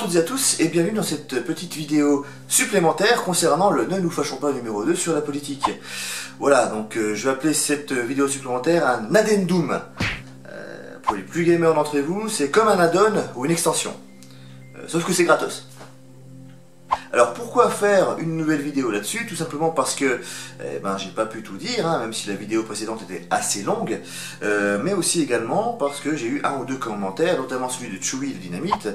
À toutes et à tous et bienvenue dans cette petite vidéo supplémentaire concernant le Ne nous fâchons pas numéro 2 sur la politique. Voilà, donc euh, je vais appeler cette vidéo supplémentaire un addendum. Euh, pour les plus gamers d'entre vous, c'est comme un add-on ou une extension. Euh, sauf que c'est gratos. Alors pourquoi faire une nouvelle vidéo là-dessus? Tout simplement parce que eh ben, j'ai pas pu tout dire, hein, même si la vidéo précédente était assez longue, euh, mais aussi également parce que j'ai eu un ou deux commentaires, notamment celui de Chewy de Dynamite,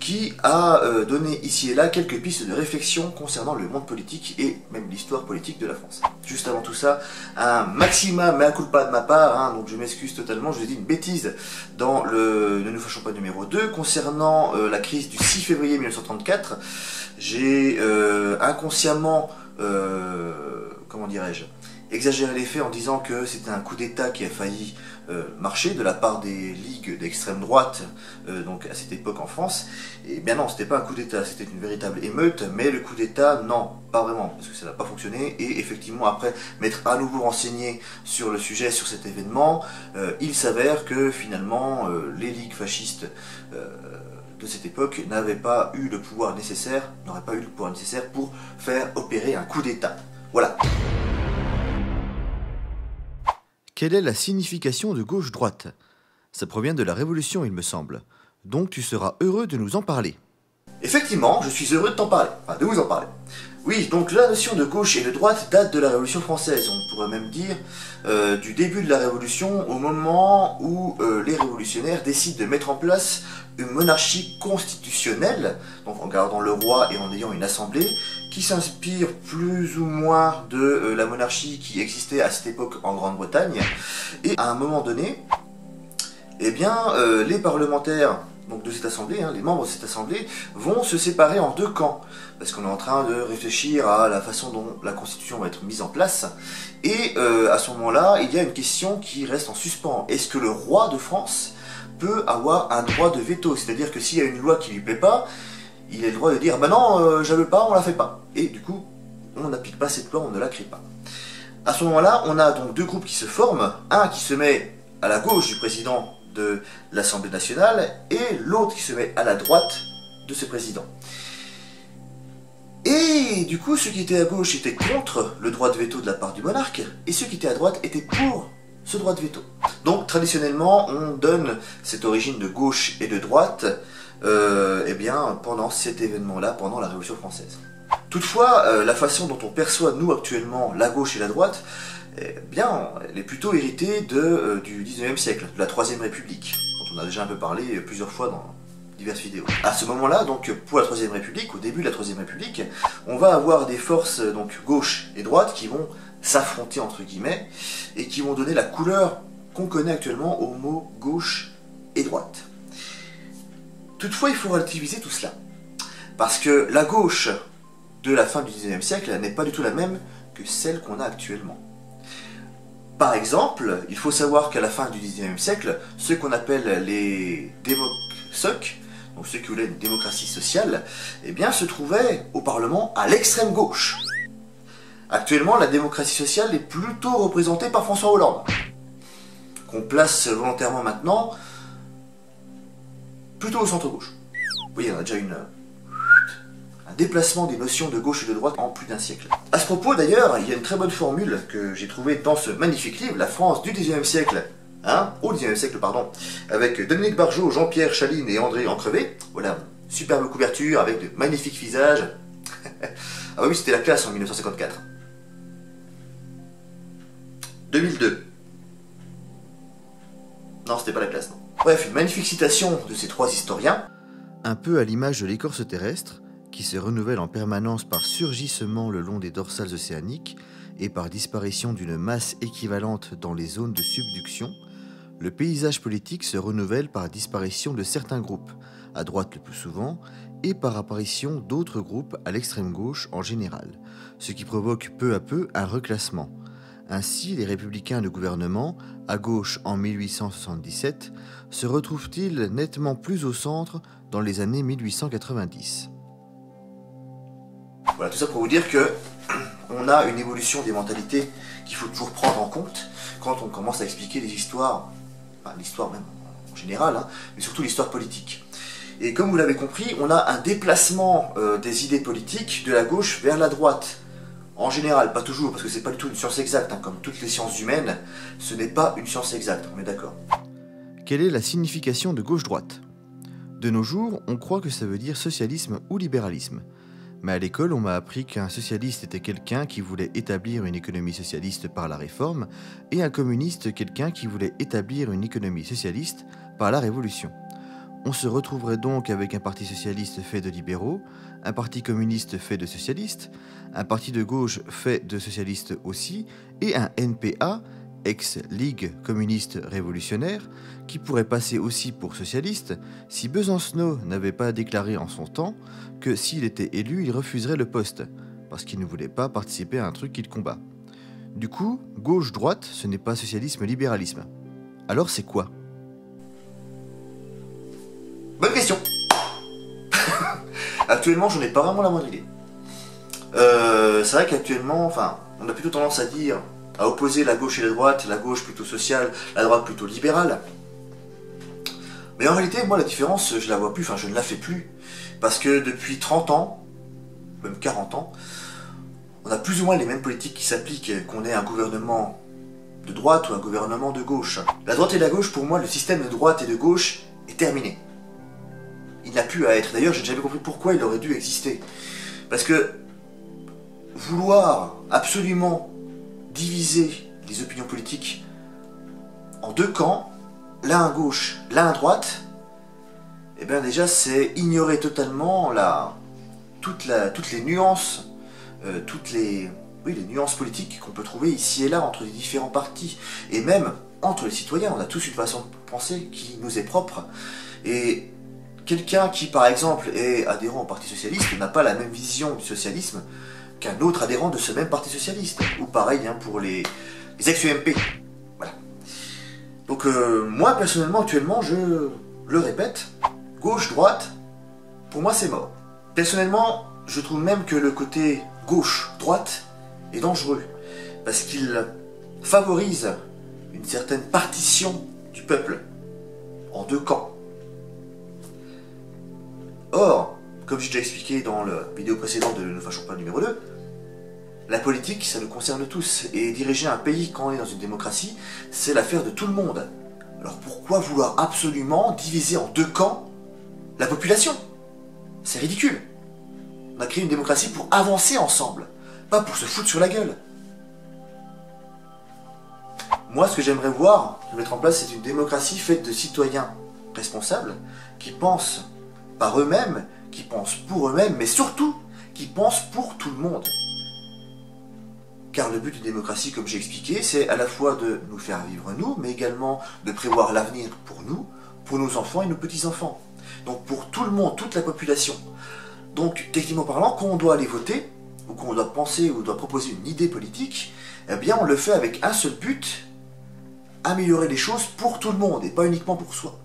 qui a euh, donné ici et là quelques pistes de réflexion concernant le monde politique et même l'histoire politique de la France. Juste avant tout ça, un maximum mea culpa de ma part, hein, donc je m'excuse totalement, je vous ai dit une bêtise dans le Ne nous fâchons pas numéro 2 concernant euh, la crise du 6 février 1934. J'ai euh, inconsciemment, euh, comment dirais-je, exagéré les faits en disant que c'était un coup d'État qui a failli euh, marcher de la part des ligues d'extrême droite, donc à cette époque en France. Et bien non, c'était pas un coup d'État, c'était une véritable émeute, mais le coup d'État, non, pas vraiment, parce que ça n'a pas fonctionné. Et effectivement, après m'être à nouveau renseigné sur le sujet, sur cet événement, il s'avère que finalement, les ligues fascistes de cette époque n'avait pas eu le pouvoir nécessaire, n'aurait pas eu le pouvoir nécessaire pour faire opérer un coup d'État. Voilà. Quelle est la signification de gauche-droite? Ça provient de la Révolution, il me semble. Donc tu seras heureux de nous en parler. Effectivement, je suis heureux de t'en parler, enfin de vous en parler. Oui, donc la notion de gauche et de droite date de la Révolution française, on pourrait même dire euh, du début de la Révolution au moment où euh, les révolutionnaires décident de mettre en place une monarchie constitutionnelle, donc en gardant le roi et en ayant une assemblée, qui s'inspire plus ou moins de euh, la monarchie qui existait à cette époque en Grande-Bretagne. Et à un moment donné, eh bien, les parlementaires donc de cette assemblée, hein, les membres de cette assemblée, vont se séparer en deux camps. Parce qu'on est en train de réfléchir à la façon dont la constitution va être mise en place. Et euh, à ce moment-là, il y a une question qui reste en suspens. Est-ce que le roi de France peut avoir un droit de veto C'est-à-dire que s'il y a une loi qui lui plaît pas, il a le droit de dire bah non, euh, pas, on la fait pas. Et du coup, on n'applique pas cette loi, on ne la crée pas. À ce moment-là, on a donc deux groupes qui se forment. Un qui se met à la gauche du président de l'Assemblée nationale et l'autre qui se met à la droite de ce président. Et du coup, ceux qui étaient à gauche étaient contre le droit de veto de la part du monarque, et ceux qui étaient à droite étaient pour ce droit de veto. Donc traditionnellement, on donne cette origine de gauche et de droite euh, eh bien, pendant cet événement-là, pendant la Révolution française. Toutefois, euh, la façon dont on perçoit, nous, actuellement, la gauche et la droite, eh bien, elle est plutôt héritée de, euh, du 19e siècle, de la Troisième République, dont on a déjà un peu parlé plusieurs fois dans diverses vidéos. À ce moment-là, donc pour la Troisième République, au début de la Troisième République, on va avoir des forces donc gauche et droite qui vont s'affronter entre guillemets et qui vont donner la couleur qu'on connaît actuellement au mot gauche et droite. Toutefois, il faut relativiser tout cela. Parce que la gauche de la fin du 19e siècle n'est pas du tout la même que celle qu'on a actuellement. Par exemple, il faut savoir qu'à la fin du XIXe siècle, ceux qu'on appelle les démocrates, donc ceux qui voulaient une démocratie sociale, eh bien, se trouvaient au Parlement à l'extrême gauche. Actuellement, la démocratie sociale est plutôt représentée par François Hollande, qu'on place volontairement maintenant plutôt au centre-gauche. Oui, en a déjà une déplacement des notions de gauche et de droite en plus d'un siècle. À ce propos d'ailleurs, il y a une très bonne formule que j'ai trouvée dans ce magnifique livre, La France du XIXe siècle, hein, au XIXe siècle pardon, avec Dominique Barjot, Jean-Pierre Chaline et André Encrevé. Voilà, superbe couverture avec de magnifiques visages. ah oui, c'était la classe en 1954. 2002. Non, c'était pas la classe, non. Bref, une magnifique citation de ces trois historiens. Un peu à l'image de l'écorce terrestre, qui se renouvelle en permanence par surgissement le long des dorsales océaniques et par disparition d'une masse équivalente dans les zones de subduction, le paysage politique se renouvelle par disparition de certains groupes, à droite le plus souvent, et par apparition d'autres groupes à l'extrême gauche en général, ce qui provoque peu à peu un reclassement. Ainsi, les républicains de gouvernement, à gauche en 1877, se retrouvent-ils nettement plus au centre dans les années 1890. Voilà, tout ça pour vous dire que on a une évolution des mentalités qu'il faut toujours prendre en compte quand on commence à expliquer les histoires, l'histoire même en général, hein, mais surtout l'histoire politique. Et comme vous l'avez compris, on a un déplacement euh, des idées politiques de la gauche vers la droite. En général, pas toujours, parce que c'est pas du tout une science exacte, hein. comme toutes les sciences humaines, ce n'est pas une science exacte, on est d'accord. Quelle est la signification de gauche-droite? De nos jours, on croit que ça veut dire socialisme ou libéralisme. Mais à l'école, on m'a appris qu'un socialiste était quelqu'un qui voulait établir une économie socialiste par la réforme, et un communiste quelqu'un qui voulait établir une économie socialiste par la révolution. On se retrouverait donc avec un parti socialiste fait de libéraux, un parti communiste fait de socialistes, un parti de gauche fait de socialistes aussi, et un NPA, ex-Ligue communiste révolutionnaire, qui pourrait passer aussi pour socialiste si Besancenot n'avait pas déclaré en son temps que s'il était élu, il refuserait le poste, parce qu'il ne voulait pas participer à un truc qu'il combat. Du coup, gauche-droite, ce n'est pas socialisme-libéralisme. Alors c'est quoi? Actuellement, je n'ai pas vraiment la moindre idée. Euh, c'est vrai qu'actuellement, on a plutôt tendance à dire, à opposer la gauche et la droite, la gauche plutôt sociale, la droite plutôt libérale. Mais en réalité, moi, la différence, je la vois plus, enfin, je ne la fais plus. Parce que depuis 30 ans, même 40 ans, on a plus ou moins les mêmes politiques qui s'appliquent, qu'on ait un gouvernement de droite ou un gouvernement de gauche. La droite et la gauche, pour moi, le système de droite et de gauche est terminé. Il n'a plus à être. D'ailleurs, j'ai jamais compris pourquoi il aurait dû exister. Parce que vouloir absolument diviser les opinions politiques en deux camps, l'un à gauche, l'un à droite, eh bien déjà c'est ignorer totalement toutes les nuances, euh, toutes les, les nuances politiques qu'on peut trouver ici et là entre les différents partis, et même entre les citoyens. On a tous une façon de penser qui nous est propre. Et quelqu'un qui, par exemple, est adhérent au Parti Socialiste n'a pas la même vision du socialisme qu'un autre adhérent de ce même Parti Socialiste. Ou pareil hein, pour les, ex-UMP. Voilà. Donc euh, moi, personnellement, actuellement, je le répète, gauche-droite, pour moi c'est mort. Personnellement, je trouve même que le côté gauche-droite est dangereux. Parce qu'il favorise une certaine partition du peuple en deux camps. Or, comme j'ai déjà expliqué dans la vidéo précédente de Ne fâchons pas numéro 2, la politique, ça nous concerne tous. Et diriger un pays quand on est dans une démocratie, c'est l'affaire de tout le monde. Alors pourquoi vouloir absolument diviser en deux camps la population? C'est ridicule. On a créé une démocratie pour avancer ensemble, pas pour se foutre sur la gueule. Moi, ce que j'aimerais voir, mettre en place, c'est une démocratie faite de citoyens responsables qui pensent par eux-mêmes, qui pensent pour eux-mêmes, mais surtout qui pensent pour tout le monde. Car le but d'une démocratie, comme j'ai expliqué, c'est à la fois de nous faire vivre nous, mais également de prévoir l'avenir pour nous, pour nos enfants et nos petits-enfants. Donc pour tout le monde, toute la population. Donc techniquement parlant, quand on doit aller voter, ou qu'on doit penser ou doit proposer une idée politique, eh bien on le fait avec un seul but, améliorer les choses pour tout le monde et pas uniquement pour soi.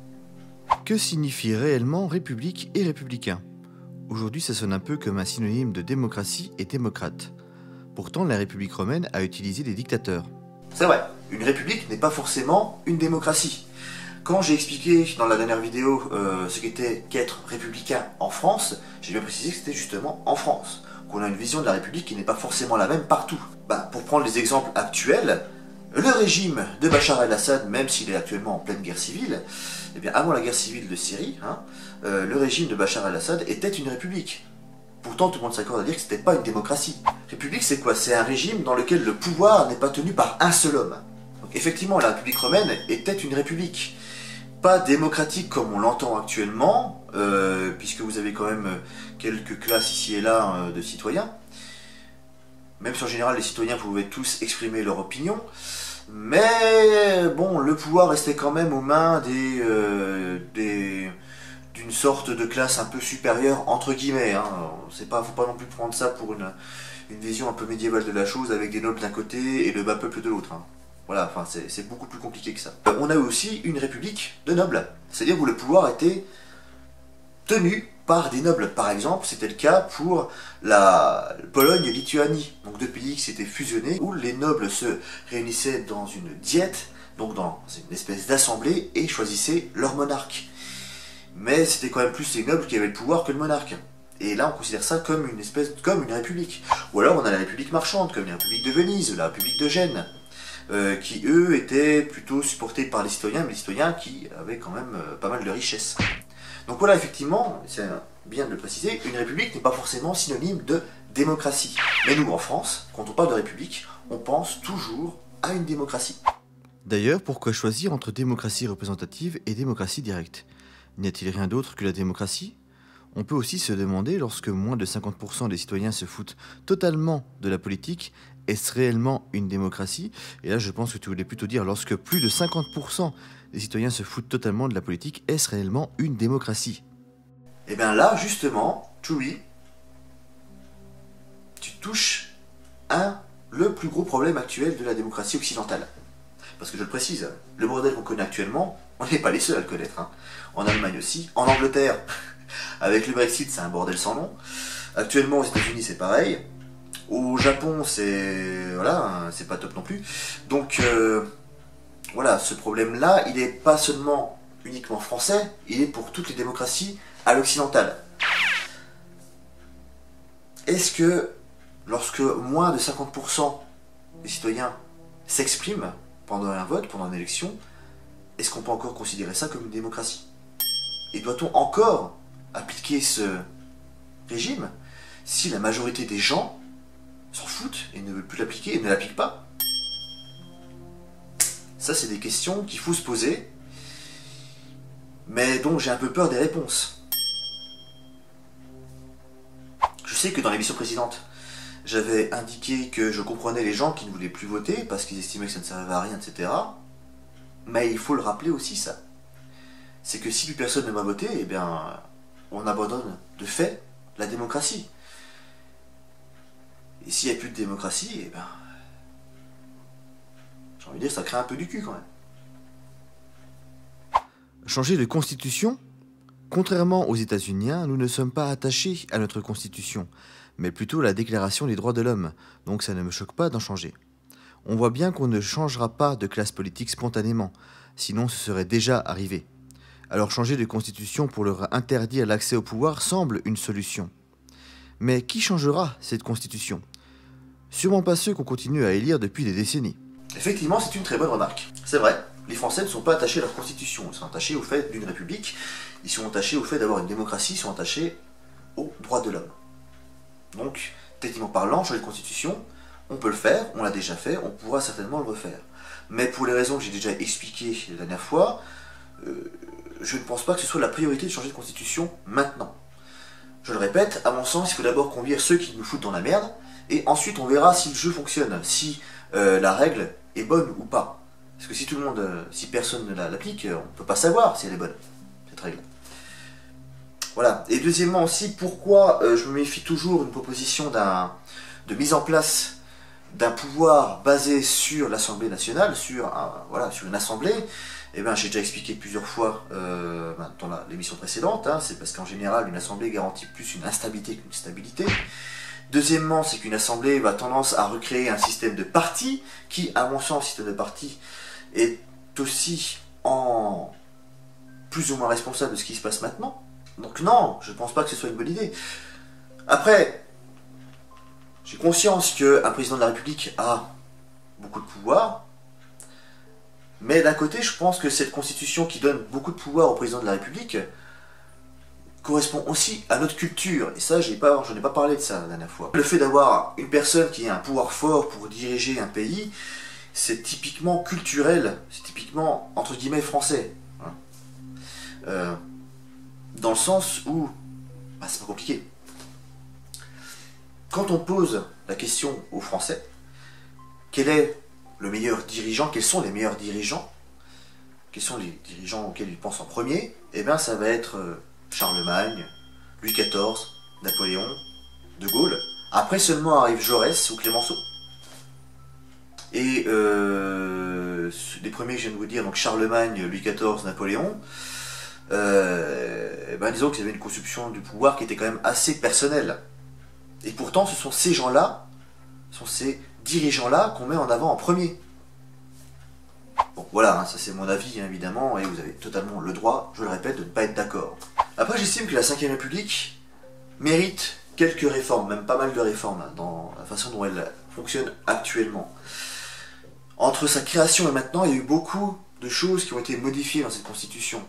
Que signifie réellement république et républicain Aujourd'hui, ça sonne un peu comme un synonyme de démocratie et démocrate. Pourtant, la République romaine a utilisé des dictateurs. C'est vrai, une république n'est pas forcément une démocratie. Quand j'ai expliqué dans la dernière vidéo euh, ce qu'était qu'être républicain en France, j'ai bien précisé que c'était justement en France, qu'on a une vision de la République qui n'est pas forcément la même partout. Bah, pour prendre les exemples actuels, le régime de Bachar el-Assad, même s'il est actuellement en pleine guerre civile, eh bien avant la guerre civile de Syrie, hein, euh, le régime de Bachar el-Assad était une république. Pourtant, tout le monde s'accorde à dire que ce n'était pas une démocratie. République, c'est quoi? C'est un régime dans lequel le pouvoir n'est pas tenu par un seul homme. Effectivement, la République romaine était une république. Pas démocratique comme on l'entend actuellement, euh, puisque vous avez quand même quelques classes ici et là euh, de citoyens. Même si en général les citoyens pouvaient tous exprimer leur opinion. Mais bon, le pouvoir restait quand même aux mains des, euh, d'une sorte de classe un peu supérieure entre guillemets. Hein. C'est pas, faut pas non plus prendre ça pour une, une vision un peu médiévale de la chose avec des nobles d'un côté et le bas peuple de l'autre. Hein. Voilà, enfin c'est beaucoup plus compliqué que ça. Euh, on a aussi une république de nobles, c'est-à-dire où le pouvoir était tenu par des nobles. Par exemple, c'était le cas pour la Pologne-Lituanie, donc deux pays qui s'étaient fusionnés, où les nobles se réunissaient dans une diète, donc dans une espèce d'assemblée, et choisissaient leur monarque. mais c'était quand même plus les nobles qui avaient le pouvoir que le monarque. Et là, on considère ça comme une espèce, comme une république. Ou alors, on a la République marchande, comme la République de Venise, la République de Gênes, euh, qui eux étaient plutôt supportés par les citoyens, mais les citoyens qui avaient quand même euh, pas mal de richesses. Donc voilà, effectivement, c'est bien de le préciser, une république n'est pas forcément synonyme de démocratie. Mais nous, en France, quand on parle de république, on pense toujours à une démocratie. D'ailleurs, pourquoi choisir entre démocratie représentative et démocratie directe? N'y a-t-il rien d'autre que la démocratie? On peut aussi se demander, lorsque moins de 50% des citoyens se foutent totalement de la politique, est-ce réellement une démocratie? Et là, je pense que tu voulais plutôt dire, lorsque plus de 50% des citoyens se foutent totalement de la politique, est-ce réellement une démocratie? Et eh bien là, justement, oui, tu touches à le plus gros problème actuel de la démocratie occidentale. Parce que je le précise, le bordel qu'on connaît actuellement, on n'est pas les seuls à le connaître. Hein. En Allemagne aussi, en Angleterre, avec le Brexit, c'est un bordel sans nom. Actuellement aux États-Unis, c'est pareil. Au Japon, c'est voilà, c'est pas top non plus. Donc euh, voilà, ce problème-là, il n'est pas seulement uniquement français, il est pour toutes les démocraties à l'occidental. Est-ce que lorsque moins de 50% des citoyens s'expriment pendant un vote, pendant une élection, est-ce qu'on peut encore considérer ça comme une démocratie? Et doit-on encore appliquer ce régime si la majorité des gens s'en foutent et ne veulent plus l'appliquer et ne l'appliquent pas? Ça, c'est des questions qu'il faut se poser, mais dont j'ai un peu peur des réponses. Je sais que dans l'émission précédente, j'avais indiqué que je comprenais les gens qui ne voulaient plus voter parce qu'ils estimaient que ça ne servait à rien, etc. Mais il faut le rappeler aussi, ça. C'est que si plus personne ne va voter, eh bien, on abandonne de fait la démocratie. Et s'il n'y a plus de démocratie, eh bien, j'ai envie de dire, ça crée un peu du cul quand même. Changer de constitution Contrairement aux États-Unis, nous ne sommes pas attachés à notre constitution, mais plutôt à la Déclaration des droits de l'homme, donc ça ne me choque pas d'en changer. On voit bien qu'on ne changera pas de classe politique spontanément, sinon ce serait déjà arrivé. Alors changer de constitution pour leur interdire l'accès au pouvoir semble une solution. Mais qui changera cette constitution? Sûrement pas ceux qu'on continue à élire depuis des décennies. Effectivement, c'est une très bonne remarque. C'est vrai, les Français ne sont pas attachés à leur constitution, ils sont attachés au fait d'une république, ils sont attachés au fait d'avoir une démocratie, ils sont attachés aux droits de l'homme. Donc, techniquement parlant, changer de constitution, on peut le faire, on l'a déjà fait, on pourra certainement le refaire. Mais pour les raisons que j'ai déjà expliquées la dernière fois, euh, je ne pense pas que ce soit la priorité de changer de constitution maintenant. Je le répète, à mon sens, il faut d'abord conduire ceux qui nous foutent dans la merde, et ensuite on verra si le jeu fonctionne, si euh, la règle est bonne ou pas. Parce que si tout le monde, euh, si personne ne l'applique, on ne peut pas savoir si elle est bonne, cette règle. Voilà. Et deuxièmement aussi, pourquoi euh, je me méfie toujours d'une proposition de mise en place d'un pouvoir basé sur l'Assemblée nationale, sur une assemblée, eh bien, j'ai déjà expliqué plusieurs fois euh, ben, dans l'émission précédente, hein, c'est parce qu'en général, une assemblée garantit plus une instabilité qu'une stabilité. Deuxièmement, c'est qu'une assemblée va tendance à recréer un système de partis, qui, à mon sens, système de partis, est aussi en plus ou moins responsable de ce qui se passe maintenant. Donc non, je ne pense pas que ce soit une bonne idée. Après, j'ai conscience qu'un président de la République a beaucoup de pouvoir, mais d'un côté, je pense que cette constitution qui donne beaucoup de pouvoir au président de la République correspond aussi à notre culture. Et ça, je n'en ai pas parlé de ça la dernière fois. Le fait d'avoir une personne qui a un pouvoir fort pour diriger un pays, c'est typiquement culturel, c'est typiquement, entre guillemets, français. Hein. Euh, dans le sens où, bah, c'est pas compliqué. Quand on pose la question aux Français, quel est le meilleur dirigeant, quels sont les meilleurs dirigeants, quels sont les dirigeants auxquels ils pensent en premier, eh bien ça va être euh, Charlemagne, Louis XIV, Napoléon, De Gaulle. Après seulement arrive Jaurès ou Clémenceau. Et euh, les premiers que je viens de vous dire, donc Charlemagne, Louis XIV, Napoléon, euh, ben disons qu'ils avaient une conception du pouvoir qui était quand même assez personnelle. Et pourtant, ce sont ces gens-là, ce sont ces dirigeants-là qu'on met en avant en premier. Bon, voilà, hein, ça c'est mon avis, hein, évidemment, et vous avez totalement le droit, je le répète, de ne pas être d'accord. Après, j'estime que la Ve République mérite quelques réformes, même pas mal de réformes, hein, dans la façon dont elle fonctionne actuellement. Entre sa création et maintenant, il y a eu beaucoup de choses qui ont été modifiées dans cette constitution.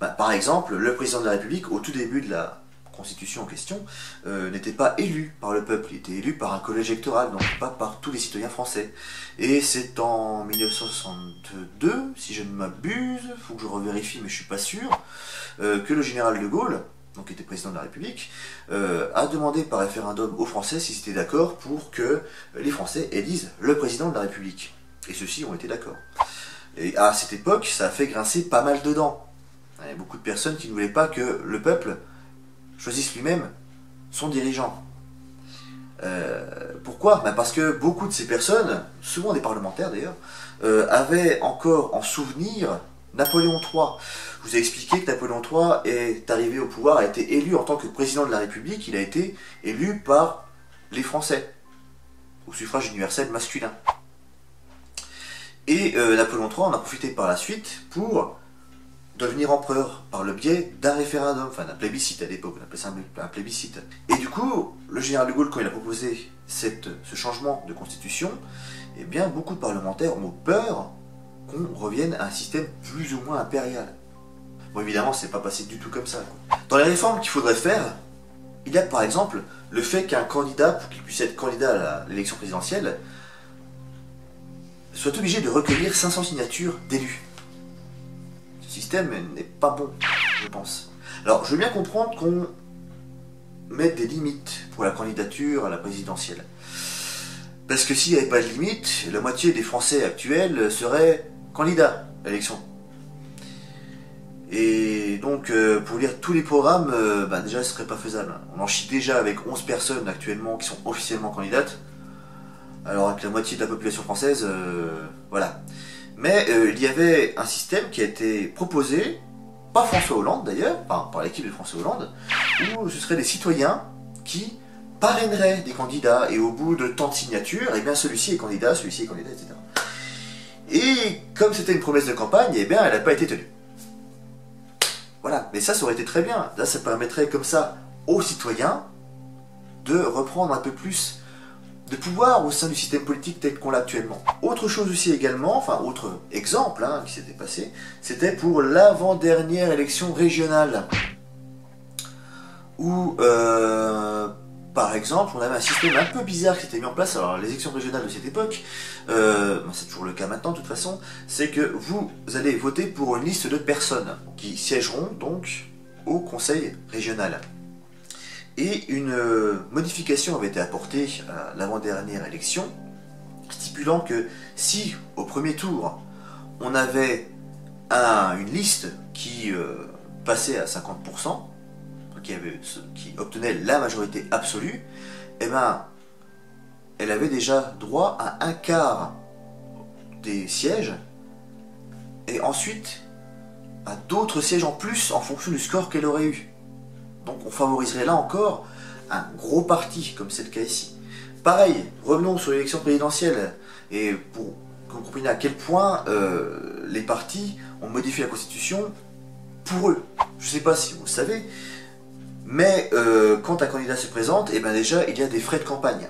Bah, par exemple, le président de la République, au tout début de la constitution en question, euh, n'était pas élu par le peuple, il était élu par un collège électoral, donc pas par tous les citoyens français. Et c'est en 1962, si je ne m'abuse, faut que je revérifie mais je suis pas sûr, euh, que le général de Gaulle, donc qui était président de la République, euh, a demandé par référendum aux Français s'ils étaient d'accord pour que les Français élisent le président de la République. Et ceux-ci ont été d'accord. Et à cette époque, ça a fait grincer pas mal de dents. Il y a beaucoup de personnes qui ne voulaient pas que le peuple choisisse lui-même son dirigeant. Euh, pourquoi? Ben Parce que beaucoup de ces personnes, souvent des parlementaires d'ailleurs, euh, avaient encore en souvenir Napoléon III. Je vous ai expliqué que Napoléon III est arrivé au pouvoir, a été élu en tant que président de la République, il a été élu par les Français, au suffrage universel masculin. Et euh, Napoléon III en a profité par la suite pour devenir empereur par le biais d'un référendum, enfin d'un plébiscite à l'époque, on appelait ça un plébiscite. Et du coup, le général de Gaulle, quand il a proposé ce changement de constitution, eh bien, beaucoup de parlementaires ont peur qu'on revienne à un système plus ou moins impérial. Bon, évidemment, c'est pas passé du tout comme ça. Dans les réformes qu'il faudrait faire, il y a par exemple le fait qu'un candidat, pour qu'il puisse être candidat à l'élection présidentielle, soit obligé de recueillir 500 signatures d'élus système n'est pas bon, je pense. Alors, je veux bien comprendre qu'on mette des limites pour la candidature à la présidentielle. Parce que s'il n'y avait pas de limite, la moitié des Français actuels seraient candidats à l'élection. Et donc, euh, pour lire tous les programmes, euh, bah, déjà, ce serait pas faisable. On en chie déjà avec 11 personnes actuellement qui sont officiellement candidates, alors que la moitié de la population française, euh, voilà. Mais euh, il y avait un système qui a été proposé, par François Hollande d'ailleurs, par, l'équipe de François Hollande, où ce seraient des citoyens qui parraineraient des candidats et au bout de tant de signatures, eh bien celui-ci est candidat, celui-ci est candidat, etc. Et comme c'était une promesse de campagne, eh bien elle n'a pas été tenue. Voilà, mais ça, ça aurait été très bien. Là, ça permettrait comme ça aux citoyens de reprendre un peu plus de pouvoir au sein du système politique tel qu'on l'a actuellement. Autre chose aussi également, enfin autre exemple hein, qui s'était passé, c'était pour l'avant-dernière élection régionale. Où, euh, par exemple, on avait un système un peu bizarre qui s'était mis en place. Alors les élections régionales de cette époque, euh, c'est toujours le cas maintenant de toute façon, c'est que vous allez voter pour une liste de personnes qui siégeront donc au conseil régional. Et une euh, modification avait été apportée à l'avant-dernière élection, stipulant que si au premier tour on avait une liste qui euh, passait à 50%, qui, obtenait la majorité absolue, eh ben, elle avait déjà droit à un quart des sièges, et ensuite à d'autres sièges en plus en fonction du score qu'elle aurait eu. Donc on favoriserait là encore un gros parti, comme c'est le cas ici. Pareil, revenons sur l'élection présidentielle, et pour compreniez à quel point euh, les partis ont modifié la Constitution pour eux. Je ne sais pas si vous le savez, mais euh, quand un candidat se présente, et eh bien déjà il y a des frais de campagne.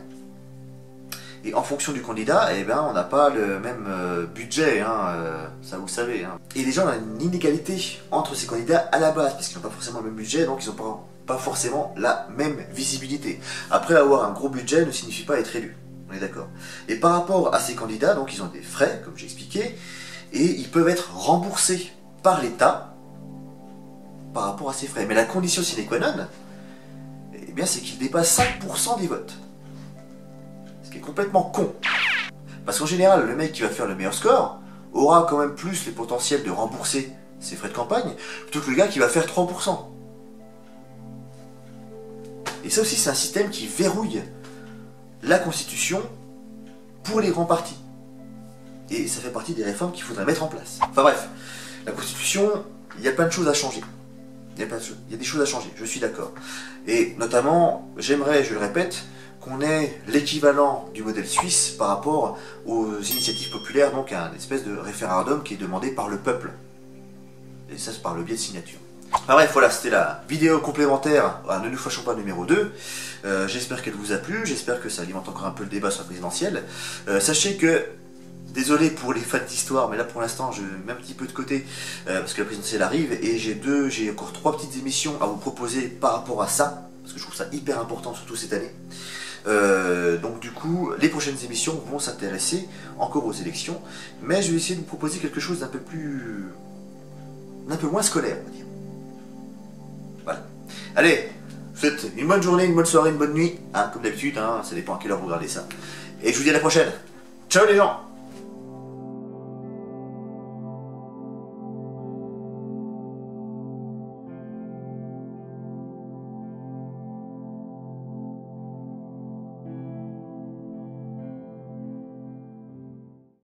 Et en fonction du candidat, eh ben, on n'a pas le même euh, budget, hein, ça vous le savez. Hein. Et les gens ont une inégalité entre ces candidats à la base, parce qu'ils n'ont pas forcément le même budget, donc ils n'ont pas pas forcément la même visibilité. Après, avoir un gros budget ne signifie pas être élu. On est d'accord. Et par rapport à ces candidats, donc ils ont des frais, comme j'ai expliqué, et ils peuvent être remboursés par l'État par rapport à ces frais. Mais la condition sine qua non, eh bien, c'est qu'ils dépassent 5% des votes. Ce qui est complètement con. Parce qu'en général, le mec qui va faire le meilleur score aura quand même plus les potentiels de rembourser ses frais de campagne, plutôt que le gars qui va faire 3%. Et ça aussi, c'est un système qui verrouille la Constitution pour les grands partis. Et ça fait partie des réformes qu'il faudrait mettre en place. Enfin bref, la Constitution, il y a plein de choses à changer. Il y a, des choses à changer, je suis d'accord. Et notamment, j'aimerais, je le répète, qu'on ait l'équivalent du modèle suisse par rapport aux initiatives populaires, donc à une espèce de référendum qui est demandé par le peuple. Et ça, c'est par le biais de signature. Enfin bref, voilà, c'était la vidéo complémentaire à Ne nous fâchons pas numéro 2. Euh, j'espère qu'elle vous a plu, j'espère que ça alimente encore un peu le débat sur la présidentielle. Euh, sachez que, désolé pour les fans d'histoire, mais là pour l'instant je mets un petit peu de côté, euh, parce que la présidentielle arrive, et j'ai deux, j'ai encore trois petites émissions à vous proposer par rapport à ça, parce que je trouve ça hyper important, surtout cette année. donc du coup, les prochaines émissions vont s'intéresser encore aux élections, mais je vais essayer de vous proposer quelque chose d'un peu plus... d'un peu moins scolaire, on va dire. Allez, faites une bonne journée, une bonne soirée, une bonne nuit, hein, comme d'habitude, hein, ça dépend à quelle heure vous regardez ça. Et je vous dis à la prochaine. Ciao les gens